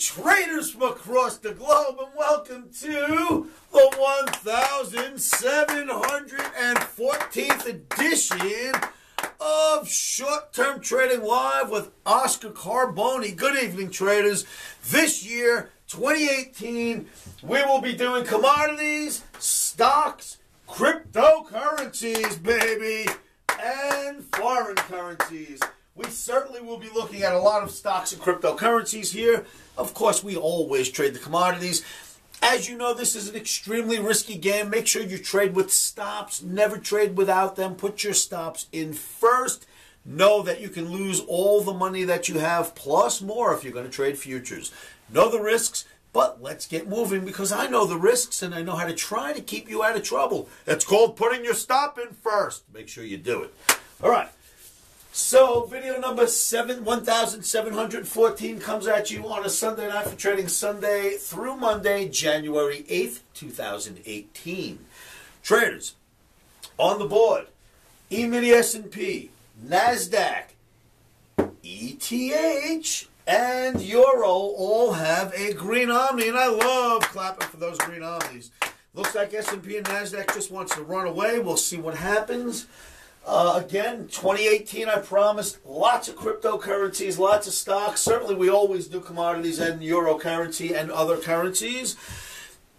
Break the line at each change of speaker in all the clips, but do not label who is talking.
traders from across the globe, and welcome to the 1714th edition of Short Term Trading Live with Oscar Carboni. Good evening, traders. This year, 2018, we will be doing commodities, stocks, cryptocurrencies, baby, and foreign currencies. We certainly will be looking at a lot of stocks and cryptocurrencies here. Of course, we always trade the commodities. As you know, this is an extremely risky game. Make sure you trade with stops. Never trade without them. Put your stops in first. Know that you can lose all the money that you have, plus more if you're going to trade futures. Know the risks, but let's get moving because I know the risks and I know how to try to keep you out of trouble. It's called putting your stop in first. Make sure you do it. All right. So, video number seven, 1714 comes at you on a Sunday night for trading Sunday through Monday, January 8th, 2018. Traders, on the board, E-mini S&P, NASDAQ, ETH, and Euro all have a green Omni, and I love clapping for those green Omnis. Looks like S&P and NASDAQ just wants to run away. We'll see what happens. Uh, again, 2018, I promised lots of cryptocurrencies, lots of stocks. Certainly, we always do commodities and euro currency and other currencies.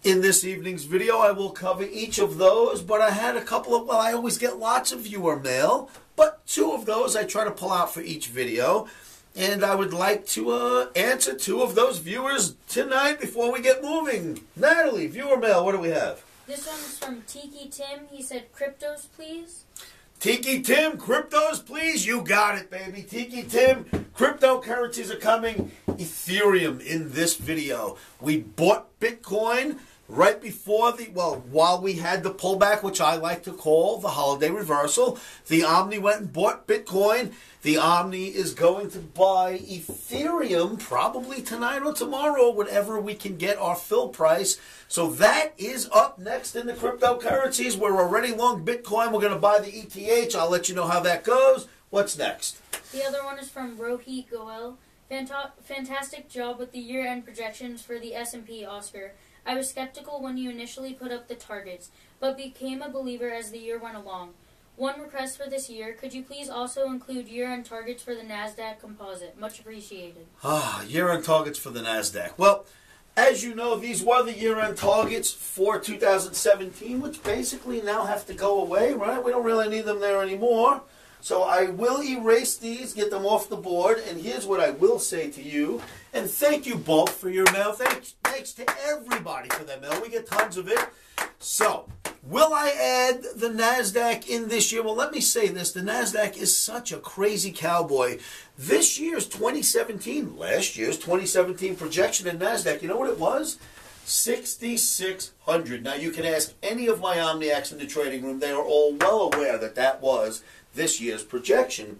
In this evening's video, I will cover each of those, but I had a couple of, well, I always get lots of viewer mail, but two of those I try to pull out for each video. And I would like to uh, answer two of those viewers tonight before we get moving. Natalie, viewer mail, what do we have?
This one's from Tiki Tim. He said, Cryptos, please.
Tiki Tim, cryptos, please. You got it, baby. Tiki Tim, cryptocurrencies are coming. Ethereum in this video. We bought Bitcoin right before the, well, while we had the pullback, which I like to call the holiday reversal. The Omni went and bought Bitcoin. The Omni is going to buy Ethereum probably tonight or tomorrow, whatever we can get our fill price. So that is up next in the cryptocurrencies. We're already long Bitcoin. We're going to buy the ETH. I'll let you know how that goes. What's next?
The other one is from Rohit Goel. Fanta- fantastic job with the year-end projections for the S&P, Oscar. I was skeptical when you initially put up the targets, but became a believer as the year went along. One request for this year, could you please also include year-end targets for the NASDAQ composite? Much appreciated.
Ah, year-end targets for the NASDAQ. Well, as you know, these were the year-end targets for 2017, which basically now have to go away, right? We don't really need them there anymore. So I will erase these, get them off the board, and here's what I will say to you. And thank you both for your mail. Thanks, thanks to everybody for that mail. We get tons of it. So, will I add the NASDAQ in this year? Well, let me say this. The NASDAQ is such a crazy cowboy. This year's 2017, last year's 2017 projection in NASDAQ, you know what it was? 6,600. Now, you can ask any of my Omniacs in the trading room. They are all well aware that that was this year's projection.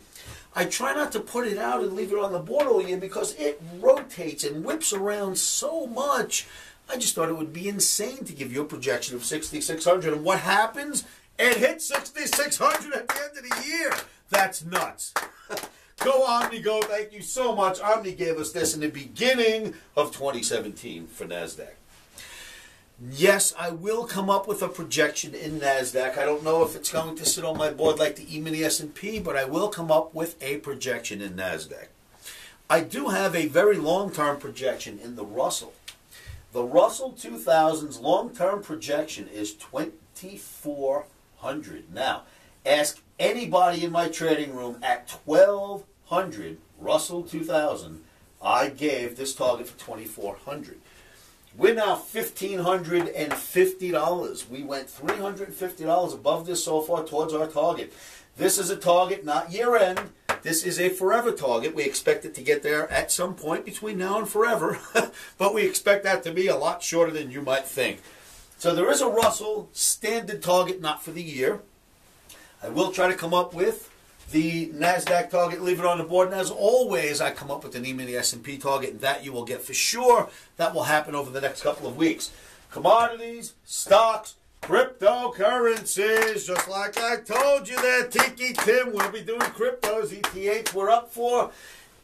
I try not to put it out and leave it on the board all year because it rotates and whips around so much. I just thought it would be insane to give you a projection of 6,600. And what happens? It hits 6,600 at the end of the year. That's nuts. go Omni, go. Thank you so much. Omni gave us this in the beginning of 2017 for NASDAQ. Yes, I will come up with a projection in Nasdaq. I don't know if it's going to sit on my board like the E-mini S&P, but I will come up with a projection in Nasdaq. I do have a very long-term projection in the Russell. The Russell 2000's long-term projection is 2400. Now, ask anybody in my trading room at 1200 Russell 2000. I gave this target for 2400. We're now $1,550. We went $350 above this so far towards our target. This is a target, not year end. This is a forever target. We expect it to get there at some point between now and forever, but we expect that to be a lot shorter than you might think. So there is a Russell standard target, not for the year. I will try to come up with the NASDAQ target, leave it on the board. And as always, I come up with an E-mini S&P target, and that you will get for sure. That will happen over the next couple of weeks. Commodities, stocks, cryptocurrencies, just like I told you that Tiki Tim will be doing cryptos, ETH we're up for,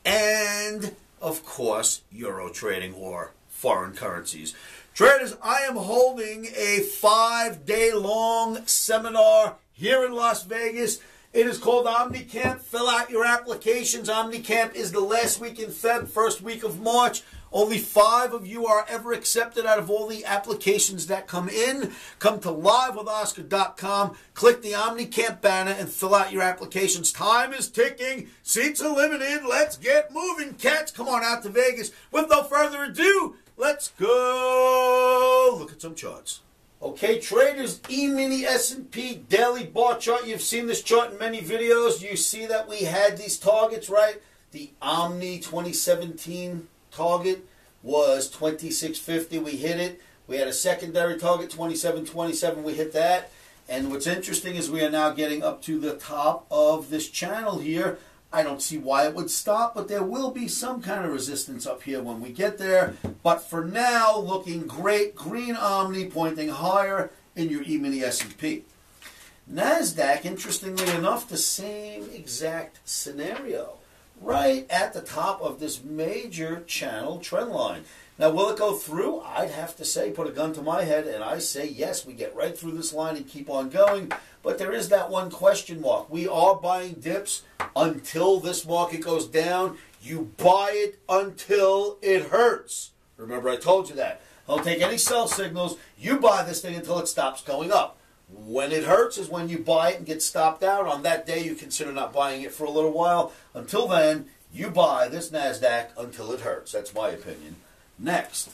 and of course, euro trading or foreign currencies. Traders, I am holding a five day long seminar here in Las Vegas. It is called OmniCamp. Fill out your applications. OmniCamp is the last week in Feb, first week of March. Only five of you are ever accepted out of all the applications that come in. Come to livewithoscar.com, click the OmniCamp banner, and fill out your applications. Time is ticking. Seats are limited. Let's get moving, cats. Come on out to Vegas. With no further ado, let's go look at some charts. Okay, traders, E-mini S&P daily bar chart. You've seen this chart in many videos. You see that we had these targets, right? The Omni 2017 target was 2650. We hit it. We had a secondary target, 2727. We hit that. And what's interesting is we are now getting up to the top of this channel here. I don't see why it would stop, but there will be some kind of resistance up here when we get there. But for now, looking great. Green Omni pointing higher in your E-mini S&P. NASDAQ, interestingly enough, the same exact scenario. Right at the top of this major channel trend line. Now, will it go through? I'd have to say, put a gun to my head, and I say yes, we get right through this line and keep on going. But there is that one question mark. We are buying dips until this market goes down. You buy it until it hurts. Remember, I told you that. Don't take any sell signals. You buy this thing until it stops going up. When it hurts is when you buy it and get stopped out. On that day, you consider not buying it for a little while. Until then, you buy this NASDAQ until it hurts. That's my opinion. Next.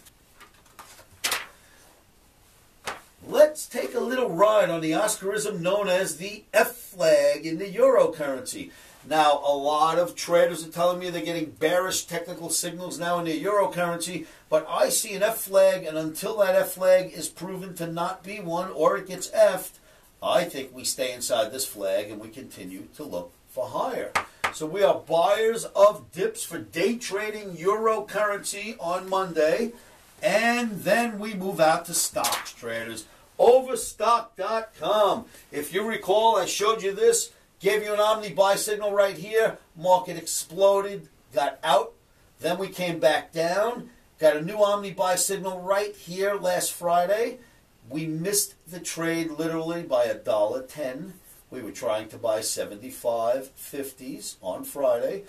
Let's take a little ride on the Oscarism known as the F flag in the euro currency. Now, a lot of traders are telling me they're getting bearish technical signals now in the euro currency, but I see an F flag, and until that F flag is proven to not be one or it gets F'd, I think we stay inside this flag and we continue to look for higher. So we are buyers of dips for day trading euro currency on Monday. And then we move out to stocks traders. Overstock.com. If you recall, I showed you this, gave you an omni buy signal right here. Market exploded, got out. Then we came back down, got a new omni buy signal right here last Friday. We missed the trade literally by a dollar ten. We were trying to buy 75 50s on Friday.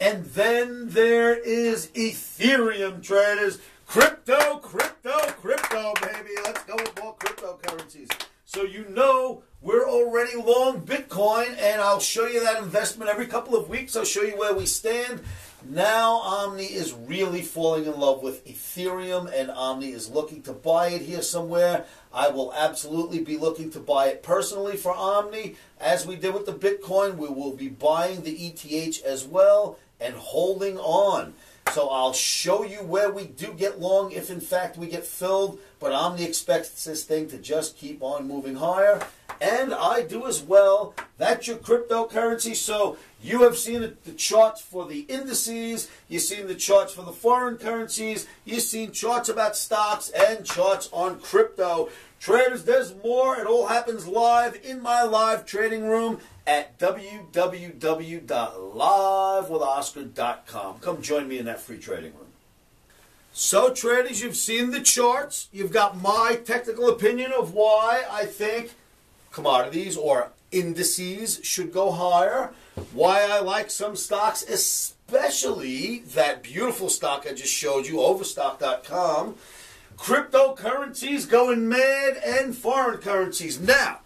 And then there is Ethereum traders. Crypto, crypto, crypto, baby. Let's go with more cryptocurrencies. So you know we're already long Bitcoin, and I'll show you that investment every couple of weeks. I'll show you where we stand. Now Omni is really falling in love with Ethereum, and Omni is looking to buy it here somewhere. I will absolutely be looking to buy it personally for Omni. As we did with the Bitcoin, we will be buying the ETH as well and holding on. So I'll show you where we do get long if in fact we get filled, but Omni expects this thing to just keep on moving higher. And I do as well. That's your cryptocurrency. So you have seen the charts for the indices, you've seen the charts for the foreign currencies, you've seen charts about stocks and charts on crypto. Traders, there's more. It all happens live in my live trading room at www.livewithoscar.com. Come join me in that free trading room. So, traders, you've seen the charts. You've got my technical opinion of why I think commodities or indices should go higher, why I like some stocks, especially that beautiful stock I just showed you, Overstock.com. Cryptocurrencies going mad and foreign currencies. Now,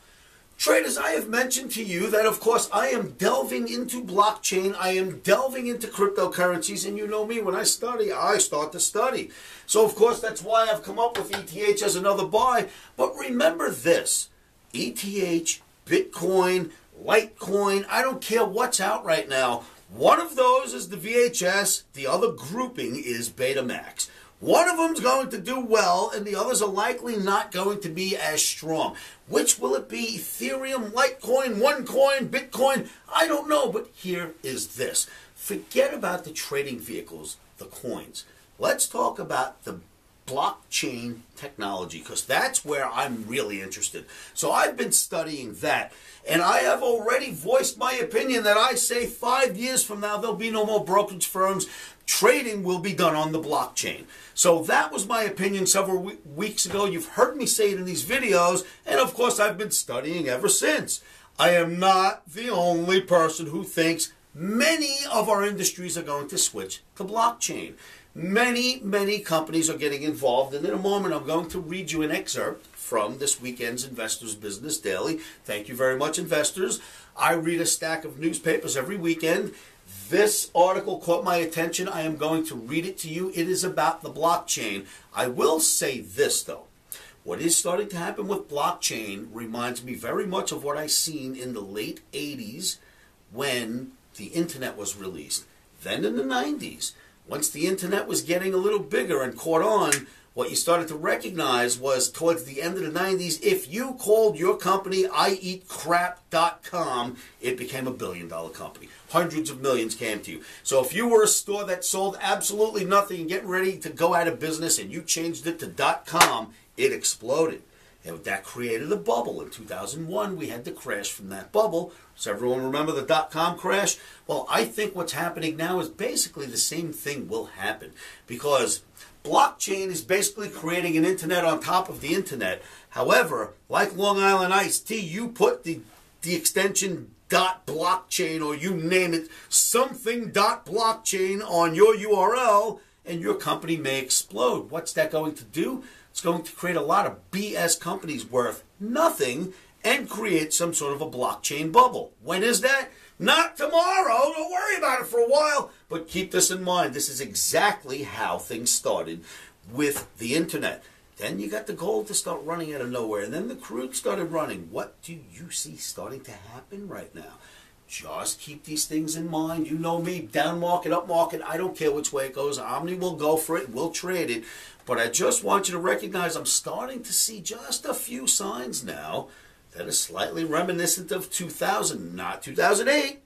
Traders, I have mentioned to you that, of course, I am delving into blockchain. I am delving into cryptocurrencies. And you know me, when I study, I start to study. So, of course, that's why I've come up with ETH as another buy. But remember this ETH, Bitcoin, Litecoin, I don't care what's out right now. One of those is the VHS, the other grouping is Betamax. One of them's going to do well, and the others are likely not going to be as strong. Which will it be? Ethereum, Litecoin, OneCoin, Bitcoin? I don't know, but here is this. Forget about the trading vehicles, the coins. Let's talk about the blockchain technology because that's where I'm really interested. So I've been studying that, and I have already voiced my opinion that I say five years from now there'll be no more brokerage firms. Trading will be done on the blockchain. So that was my opinion several weeks ago. You've heard me say it in these videos, and of course I've been studying ever since. I am not the only person who thinks many of our industries are going to switch to blockchain. Many, many companies are getting involved, and in a moment I'm going to read you an excerpt from this weekend's Investors Business Daily. Thank you very much, investors. I read a stack of newspapers every weekend. This article caught my attention. I am going to read it to you. It is about the blockchain. I will say this, though. What is starting to happen with blockchain reminds me very much of what I seen in the late 80s when the internet was released. Then in the 90s, once the internet was getting a little bigger and caught on, what you started to recognize was towards the end of the 90s, if you called your company IEatCrap.com, it became a billion dollar company. Hundreds of millions came to you. So if you were a store that sold absolutely nothing and getting ready to go out of business and you changed it to .com, it exploded. That created a bubble. In 2001, we had the crash from that bubble. Does everyone remember the dot com crash? Well, I think what's happening now is basically the same thing will happen because blockchain is basically creating an internet on top of the internet. However, like Long Island Ice Tea, you put the, the extension dot blockchain or you name it, something dot blockchain on your URL and your company may explode. What's that going to do? It's going to create a lot of BS companies worth nothing and create some sort of a blockchain bubble. When is that? Not tomorrow. Don't worry about it for a while. But keep this in mind. This is exactly how things started with the internet. Then you got the gold to start running out of nowhere. And then the crude started running. What do you see starting to happen right now? Just keep these things in mind. You know me, down market, up market. I don't care which way it goes. Omni will go for it. We'll trade it. But I just want you to recognize I'm starting to see just a few signs now that are slightly reminiscent of 2000, not 2008,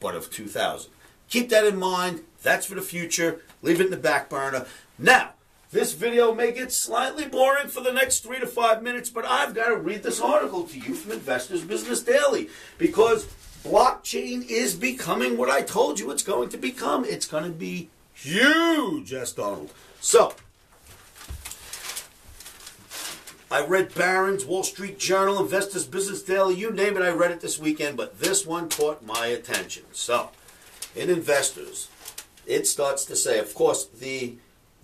but of 2000. Keep that in mind. That's for the future. Leave it in the back burner. Now, this video may get slightly boring for the next three to five minutes, but I've got to read this article to you from Investors Business Daily because blockchain is becoming what I told you it's going to become. It's going to be huge, S. Donald. So, I read Barron's, Wall Street Journal, Investors Business Daily, you name it, I read it this weekend, but this one caught my attention. So, in Investors, it starts to say, of course, the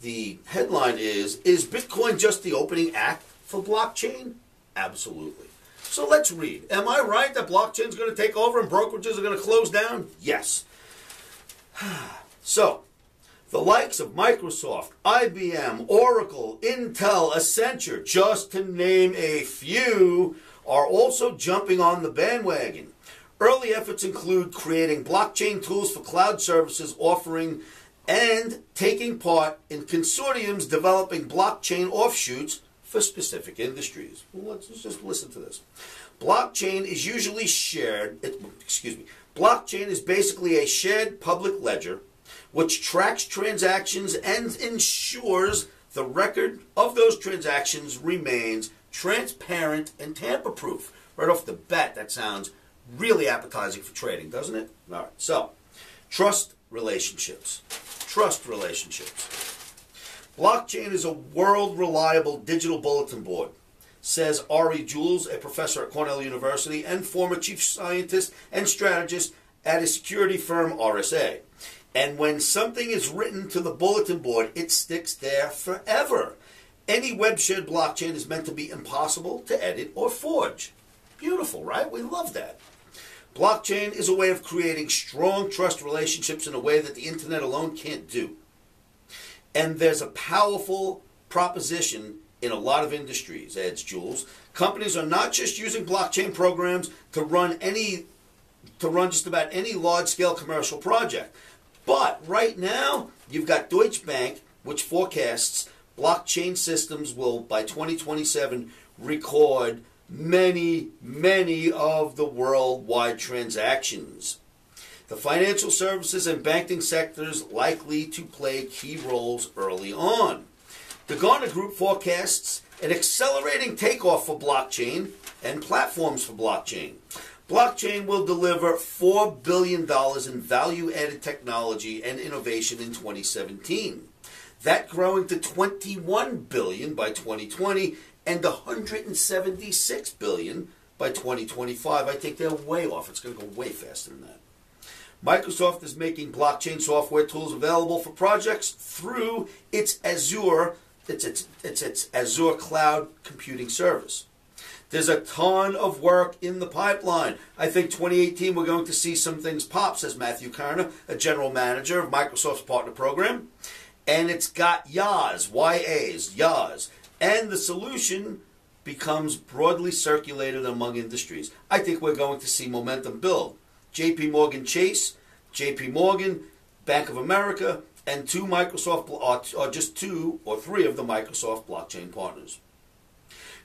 the headline is Is Bitcoin just the opening act for blockchain? Absolutely. So let's read. Am I right that blockchain is going to take over and brokerages are going to close down? Yes. So, the likes of Microsoft, IBM, Oracle, Intel, Accenture, just to name a few, are also jumping on the bandwagon. Early efforts include creating blockchain tools for cloud services offering and taking part in consortiums developing blockchain offshoots for specific industries. Well, let's, just listen to this. Blockchain is usually shared, excuse me, blockchain is basically a shared public ledger which tracks transactions and ensures the record of those transactions remains transparent and tamper proof. Right off the bat, that sounds really appetizing for trading, doesn't it? All right, so trust relationships. Trust relationships. Blockchain is a world reliable digital bulletin board, says Ari Juels, a professor at Cornell University and former chief scientist and strategist at a security firm RSA. And when something is written to the bulletin board, it sticks there forever. Any web shared blockchain is meant to be impossible to edit or forge. Beautiful, right? We love that. Blockchain is a way of creating strong trust relationships in a way that the internet alone can't do. And there's a powerful proposition in a lot of industries, adds Juels. Companies are not just using blockchain programs to run any to run just about any large scale commercial project. But right now, you've got Deutsche Bank, which forecasts blockchain systems will, by 2027, record many, many of the worldwide transactions. The financial services and banking sectors likely to play key roles early on. The Gartner Group forecasts an accelerating takeoff for blockchain and platforms for blockchain. Blockchain will deliver $4 billion in value added technology and innovation in 2017. That growing to 21 billion by 2020 and 176 billion by 2025. I think they're way off. It's going to go way faster than that. Microsoft is making blockchain software tools available for projects through its Azure, its, its, its, its Azure cloud computing service. There's a ton of work in the pipeline. I think 2018 we're going to see some things pop, says Matthew Kerner, a general manager of Microsoft's partner program. And it's got YAs, YAs, YAs. And the solution becomes broadly circulated among industries. I think we're going to see momentum build. JP Morgan Chase, JP Morgan, Bank of America, and two Microsoft, or just two or three of the Microsoft blockchain partners.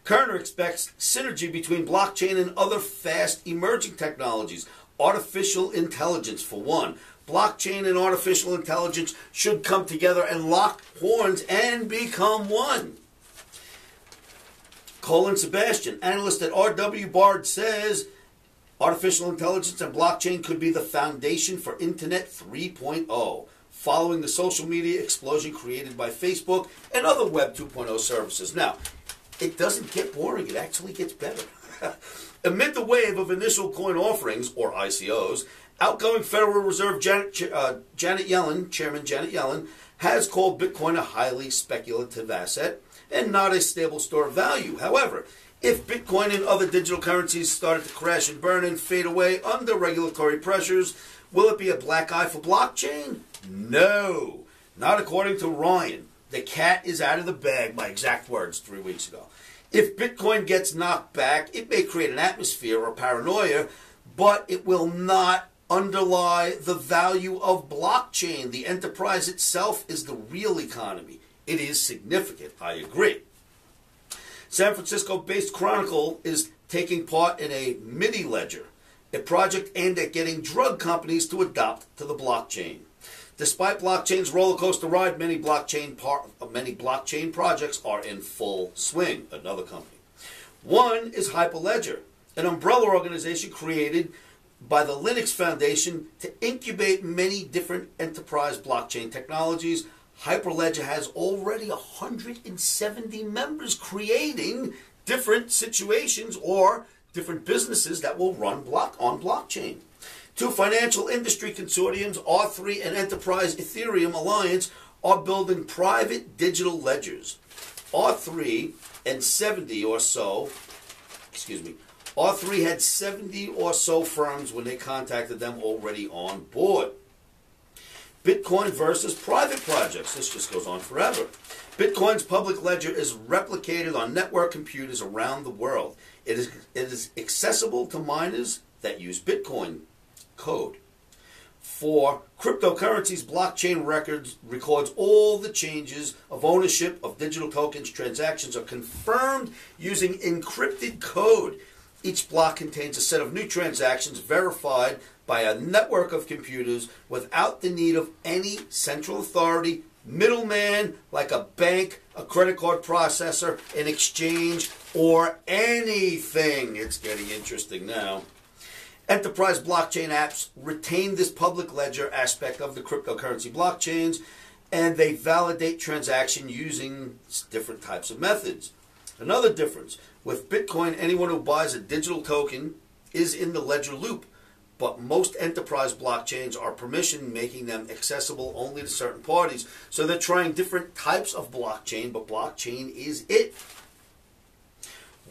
Kerner expects synergy between blockchain and other fast emerging technologies. Artificial intelligence, for one. Blockchain and artificial intelligence should come together and lock horns and become one. Colin Sebastian, analyst at RW Baird, says artificial intelligence and blockchain could be the foundation for Internet 3.0, following the social media explosion created by Facebook and other Web 2.0 services. Now, it doesn't get boring, it actually gets better. Amid the wave of initial coin offerings, or ICOs, outgoing Federal Reserve Janet, uh, Janet Yellen, Chairman Janet Yellen, has called Bitcoin a highly speculative asset and not a stable store of value. However, if Bitcoin and other digital currencies started to crash and burn and fade away under regulatory pressures, will it be a black eye for blockchain? No, not according to Ryan. The cat is out of the bag, my exact words three weeks ago. If Bitcoin gets knocked back, it may create an atmosphere or paranoia, but it will not underlie the value of blockchain. The enterprise itself is the real economy. It is significant, I agree. San Francisco based Chronicled is taking part in a MediLedger, a project aimed at getting drug companies to adopt to the blockchain. Despite blockchain's rollercoaster ride, many blockchain par- many blockchain projects are in full swing. Another company. One is Hyperledger, an umbrella organization created by the Linux Foundation to incubate many different enterprise blockchain technologies. Hyperledger has already 170 members creating different situations or different businesses that will run block on blockchain. Two financial industry consortiums, R3 and Enterprise Ethereum Alliance, are building private digital ledgers. R3 and 70 or so, excuse me, R3 had 70 or so firms when they contacted them already on board. Bitcoin versus private projects. This just goes on forever. Bitcoin's public ledger is replicated on network computers around the world. It is, it is accessible to miners that use Bitcoin code. For cryptocurrencies, blockchain records records all the changes of ownership of digital tokens. Transactions are confirmed using encrypted code. Each block contains a set of new transactions verified by a network of computers without the need of any central authority, middleman like a bank, a credit card processor, an exchange, or anything. It's getting interesting now. Enterprise blockchain apps retain this public ledger aspect of the cryptocurrency blockchains and they validate transaction using different types of methods. Another difference with Bitcoin, anyone who buys a digital token is in the ledger loop, but most enterprise blockchains are permission, making them accessible only to certain parties. So they're trying different types of blockchain, but blockchain is it.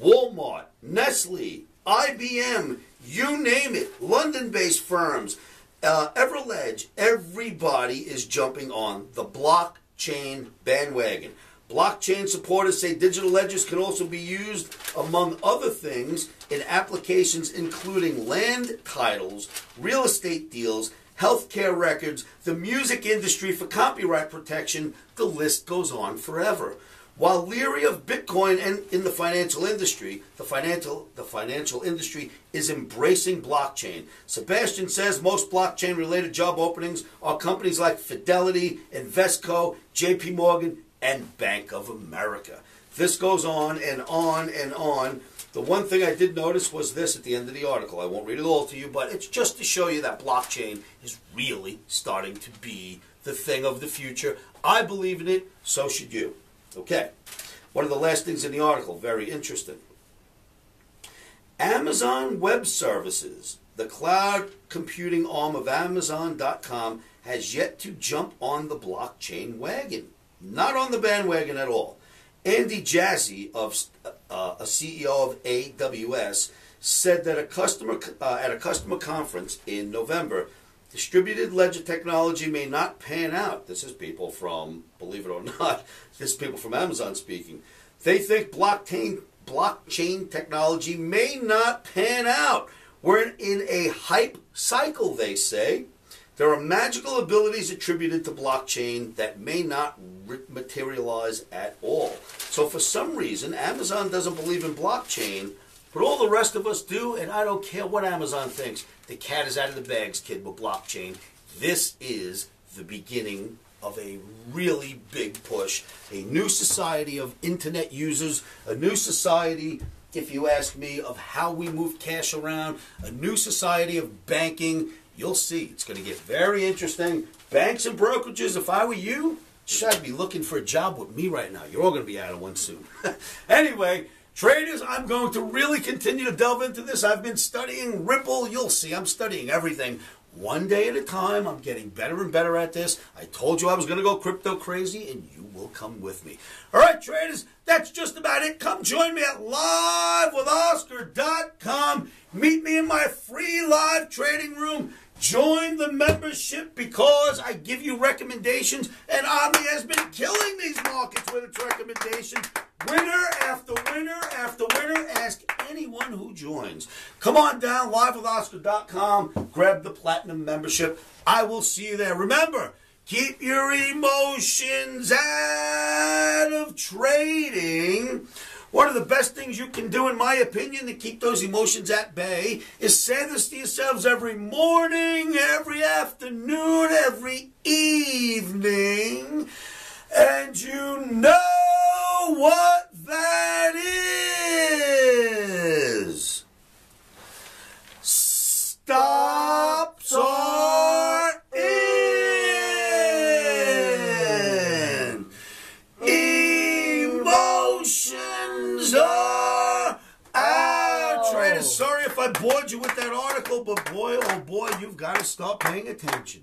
Walmart, Nestle, IBM, you name it, London based firms, uh, Everledger, everybody is jumping on the blockchain bandwagon. Blockchain supporters say digital ledgers can also be used, among other things, in applications including land titles, real estate deals, healthcare records, the music industry for copyright protection. The list goes on forever. While leery of Bitcoin and in the financial industry, the financial the financial industry is embracing blockchain. Sebastian says most blockchain related job openings are companies like Fidelity, Invesco, JP Morgan, and Bank of America. This goes on and on and on. The one thing I did notice was this at the end of the article. I won't read it all to you, but it's just to show you that blockchain is really starting to be the thing of the future. I believe in it, so should you. Okay. One of the last things in the article, very interesting. Amazon Web Services, the cloud computing arm of Amazon.com, has yet to jump on the blockchain wagon. Not on the bandwagon at all. Andy Jassy, of uh, a CEO of AWS, said that a customer uh, at a customer conference in November, distributed ledger technology may not pan out. This is people from, believe it or not, this is people from Amazon speaking. They think blockchain blockchain technology may not pan out. We're in a hype cycle, they say. There are magical abilities attributed to blockchain that may not materialize at all. So, for some reason, Amazon doesn't believe in blockchain, but all the rest of us do, and I don't care what Amazon thinks. The cat is out of the bags, kid, with blockchain. This is the beginning of a really big push, a new society of internet users, a new society if you ask me, of how we move cash around, a new society of banking, You'll see. It's going to get very interesting. Banks and brokerages, if I were you, I'd be looking for a job with me right now. You're all going to be out of one soon. anyway, traders, I'm going to really continue to delve into this. I've been studying Ripple. You'll see. I'm studying everything one day at a time. I'm getting better and better at this. I told you I was going to go crypto crazy, and you will come with me. All right, traders, that's just about it. Come join me at livewithoscar.com. Meet me in my free live trading room. Join the membership because I give you recommendations, and Omni has been killing these markets with its recommendations. Winner after winner after winner. Ask anyone who joins. Come on down, livewithoscar.com. Grab the platinum membership. I will see you there. Remember, keep your emotions out of trading. One of the best things you can do, in my opinion, to keep those emotions at bay is say this to yourselves every morning, every afternoon, every evening. And you know what but boy, oh boy, you've got to start paying attention.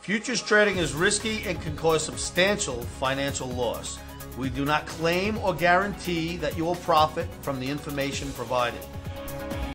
Futures trading is risky and can cause substantial financial loss. We do not claim or guarantee that you will profit from the information provided.